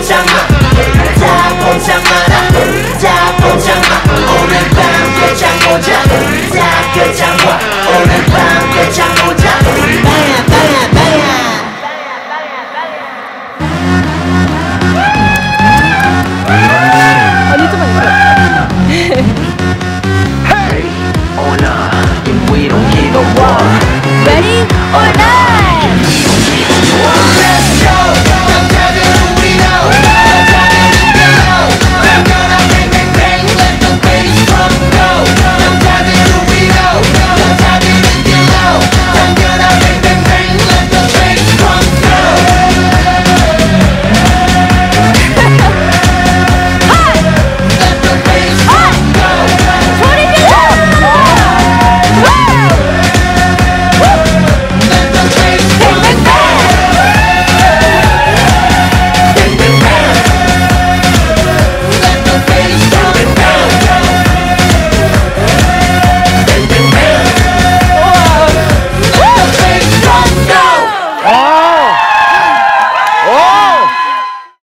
Sama, Sama, Sama, Sama,